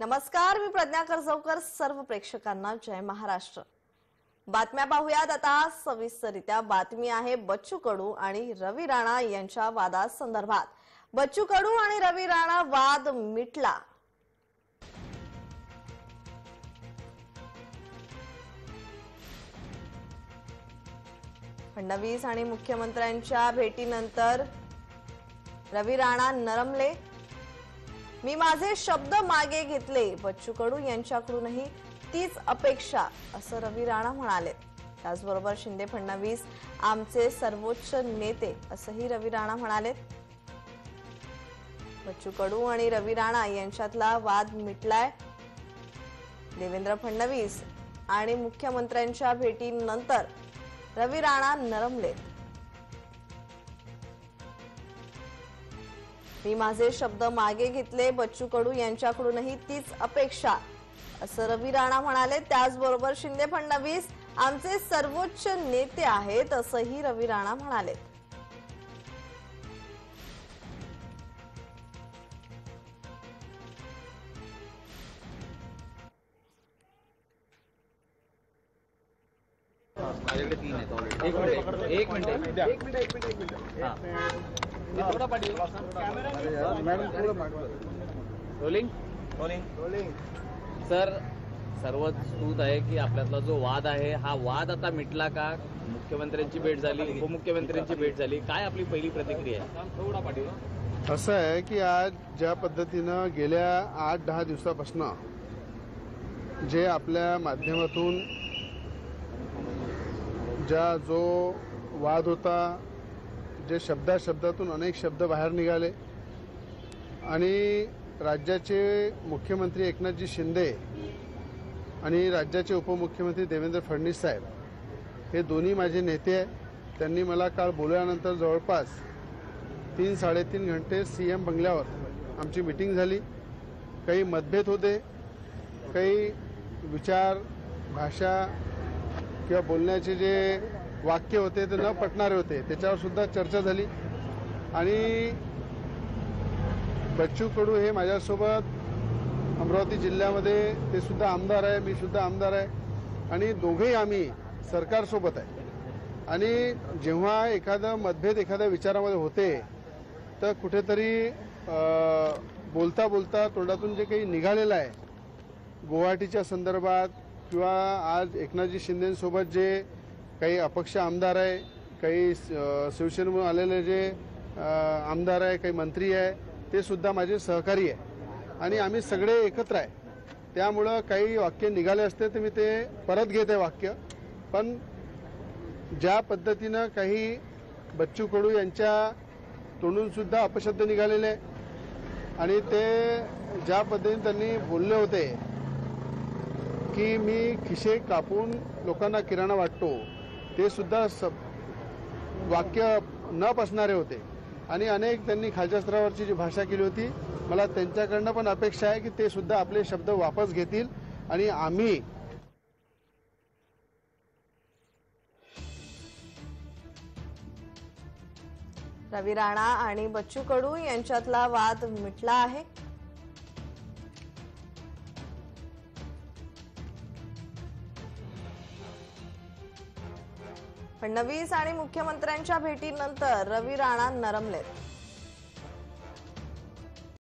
नमस्कार मी प्रज्ञा करजवकर सर्व प्रेक्षकांना जय महाराष्ट्र. बातम्या पाहूयात आता. सविस्तरित्या बातमी आहे बच्चू कडू आणि रवी राणा यांच्या वादासंदर्भात. बच्चू कडू आणि रवी राणा वाद मिटला. फडणवीस आणि मुख्यमंत्र्यांच्या भेटीनंतर रवी राणा नरमले. मी माझे शब्द मागे घेतले. बच्चू कडू यांच्याकडूनही तीच अपेक्षा असं रवी राणा म्हणाले. त्याचबरोबर शिंदे फडणवीस आमचे सर्वोच्च नेते असंही रवी राणा म्हणाले. बच्चू कडू आणि रवी राणा यांच्यातला वाद मिटलाय. देवेंद्र फडणवीस आणि मुख्यमंत्र्यांच्या भेटीनंतर रवी राणा नरमलेत मी माझे शब्द मागे घेतले बच्चू कडू यांच्याकडूनही तीच अपेक्षा. असं रवी राणा म्हणाले त्याचबरोबर शिंदे फडणवीस आमचे सर्वोच्च नेते आहेत असंही रवी राणा म्हणाले. एक मिनिट एक मिनिट एक मिनिट. पाठी रोलिंग रोलिंग सर सर्वच स्तुत आहे की आपल्यातला जो वाद आहे हा वाद आता मिटला का? मुख्यमंत्र्यांची भेट झाली उपमुख्यमंत्र्यांची भेट झाली. काय आपली पहिली प्रतिक्रिया आहे? असं आहे की आज ज्या पद्धतीनं गेल्या आठ दहा दिवसापासनं जे आपल्या माध्यमातून ज्या जो वाद होता जे शब्दा शब्दातून अनेक शब्द बाहेर निघाले. आणि राज्याचे मुख्यमंत्री एकनाथजी शिंदे आणि राज्याचे उपमुख्यमंत्री देवेंद्र फडणवीस साहेब हे दोन्ही माझे नेते आहे त्यांनी मला काल बोलल्यानंतर जवळपास तीन साडेतीन घंटे सी एम बंगल्यावर आमची मिटिंग झाली. काही मतभेद होते काही विचार भाषा किंवा बोलण्याचे जे वाक्य होते ते न पटणारे होते. त्याच्यावर सुद्धा चर्चा झाली. आणि बच्चू कडू हे माझ्यासोबत अमरावती जिल्ह्यामध्ये ते सुद्धा आमदार आहे मी सुद्धा आमदार आहे. आणि दोघेही आम्ही सरकारसोबत आहे. आणि जेव्हा एखादं मतभेद एखाद्या विचारामध्ये होते तर कुठेतरी बोलता बोलता तोंडातून जे काही निघालेलं आहे गुवाहाटीच्या संदर्भात किंवा आज एकनाथजी शिंदेसोबत जे काही अपक्ष आमदार आहे काही शिवसेनेमधून आलेले जे आमदार आहे काही मंत्री आहे ते सुद्धा माझे सहकारी आहे. आणि आम्ही सगळे एकत्र आहे. त्यामुळं काही वाक्य निघाले असते तर मी ते परत घेत आहे वाक्य. पण ज्या पद्धतीनं काही बच्चू कडू यांच्या तोंडून सुद्धा अपशब्द निघालेले आहे आणि ते ज्या पद्धतीने त्यांनी बोलले होते की मी खिशे कापून लोकांना किराणा वाटतो ते सुद्धा स वाक्य न पसणारे होते. आणि अनेक त्यांनी खालच्या स्तरावरची जी भाषा केली होती मला त्यांच्याकडनं पण अपेक्षा आहे की ते सुद्धा आपले शब्द वापस घेतील आणि आम्ही रवी राणा आणि बच्चू कडू यांच्यातला वाद मिटला आहे. फडणवीस आणि मुख्यमंत्र्यांच्या भेटीनंतर रवी राणा नरमलेत.